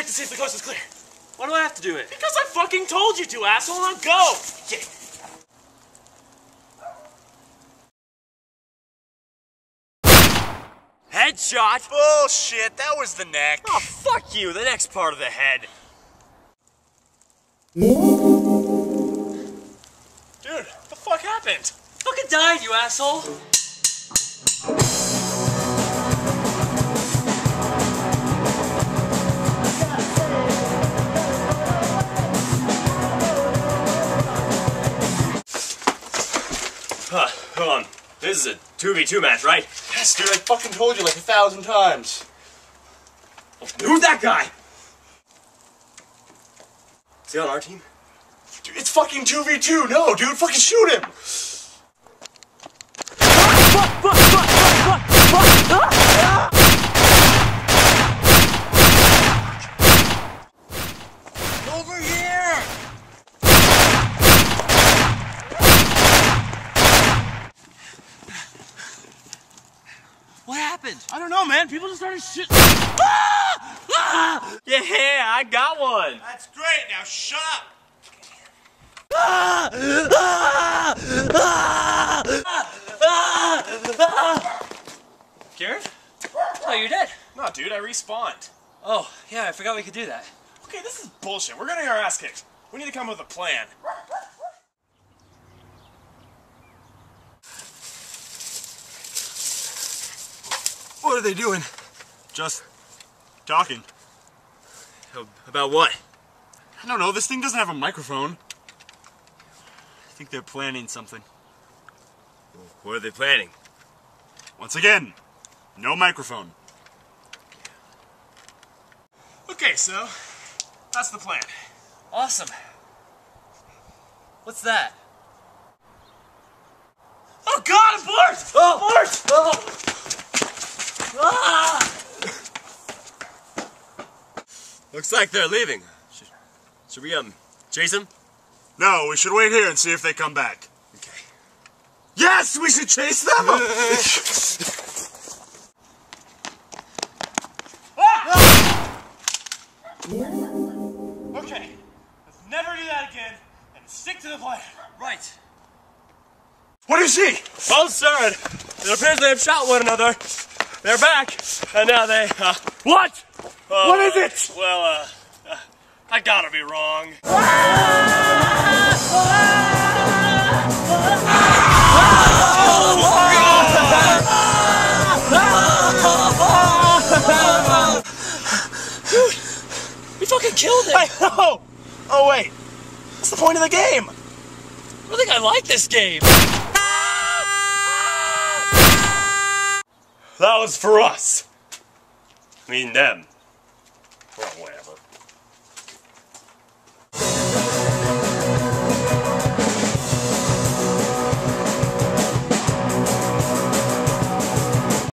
check to see if the coast is clear. Why do I have to do it? Because I fucking told you to, asshole. Now go. Yeah. Headshot? Bullshit. That was the neck. Oh, fuck you. The next part of the head. Dude, what the fuck happened? Fucking died, you asshole. Huh, hold on. This is a 2v2 match, right? Yes, dude. I fucking told you like a thousand times. Who's that guy? Is he on our team? Dude, it's fucking 2v2. No, dude. Fucking shoot him. Over here! What happened? I don't know, man. People just started shit. Yeah, I got one. That's great. Now shut up. Garrett? Oh, you're dead. No, dude. I respawned. Oh, yeah, I forgot we could do that. Okay, this is bullshit. We're gonna get our ass kicked. We need to come up with a plan. What are they doing? Just talking. About what? I don't know. This thing doesn't have a microphone. I think they're planning something. What are they planning? Once again, no microphone. Okay, so that's the plan. Awesome. What's that? Oh God, abort! Oh! Abort! Oh! Ah! Looks like they're leaving. Should, should we, um, chase them? No, we should wait here and see if they come back. Okay. Yes, we should chase them. okay, let's never do that again and stick to the plan. Right. What is she? Well, sir, it appears they have shot one another. They're back, and now they, uh, What? Uh, What is it? Well, uh, uh, I gotta be wrong. We fucking killed him! I know. Oh wait, what's the point of the game? I don't think I like this game. That was for us. I mean them. Well, whatever.